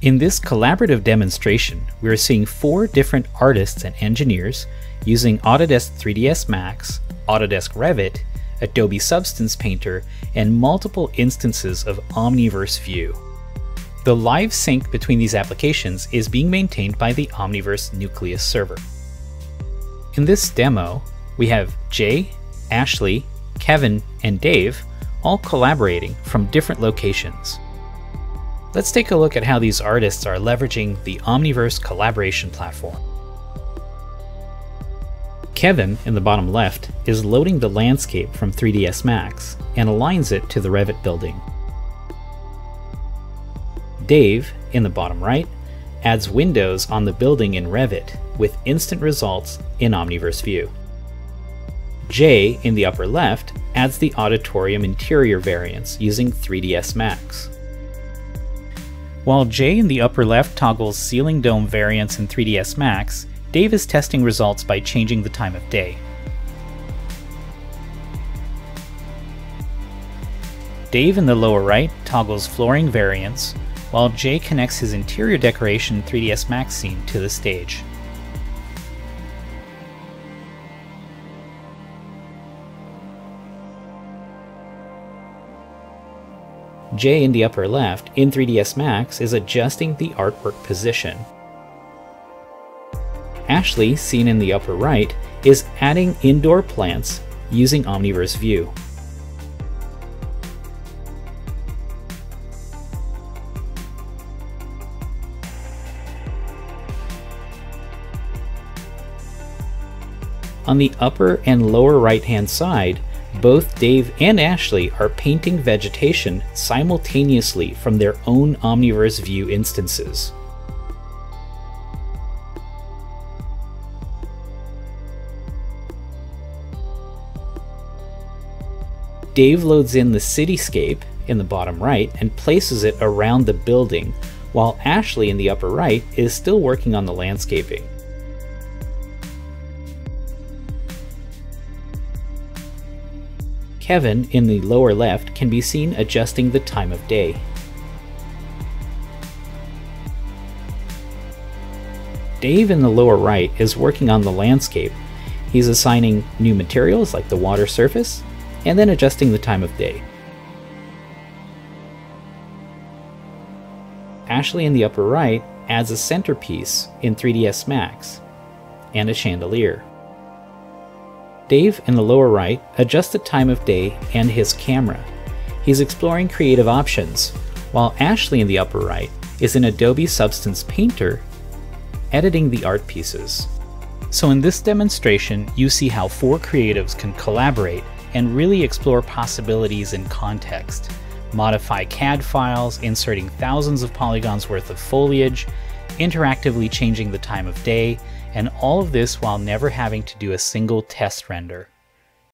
In this collaborative demonstration, we are seeing four different artists and engineers using Autodesk 3ds Max, Autodesk Revit, Adobe Substance Painter, and multiple instances of Omniverse View. The live sync between these applications is being maintained by the Omniverse Nucleus server. In this demo, we have Jay, Ashley, Kevin, and Dave all collaborating from different locations. Let's take a look at how these artists are leveraging the Omniverse collaboration platform. Kevin, in the bottom left, is loading the landscape from 3ds Max and aligns it to the Revit building. Dave, in the bottom right, adds windows on the building in Revit with instant results in Omniverse View. Jay, in the upper left, adds the auditorium interior variants using 3ds Max. While Jay in the upper left toggles ceiling dome variants in 3ds Max, Dave is testing results by changing the time of day. Dave in the lower right toggles flooring variants, while Jay connects his interior decoration 3ds Max scene to the stage. Jay in the upper left, in 3ds Max, is adjusting the artwork position. Ashley, seen in the upper right, is adding indoor plants using Omniverse View. On the upper and lower right hand side, both Dave and Ashley are painting vegetation simultaneously from their own Omniverse View instances. Dave loads in the cityscape in the bottom right and places it around the building, while Ashley in the upper right is still working on the landscaping. Kevin in the lower left can be seen adjusting the time of day. Dave in the lower right is working on the landscape. He's assigning new materials like the water surface and then adjusting the time of day. Ashley in the upper right adds a centerpiece in 3ds Max and a chandelier. Dave in the lower right adjusts the time of day and his camera. He's exploring creative options, while Ashley in the upper right is in Adobe Substance Painter editing the art pieces. So in this demonstration, you see how four creatives can collaborate and really explore possibilities in context, modify CAD files, inserting thousands of polygons worth of foliage, interactively changing the time of day, and all of this while never having to do a single test render.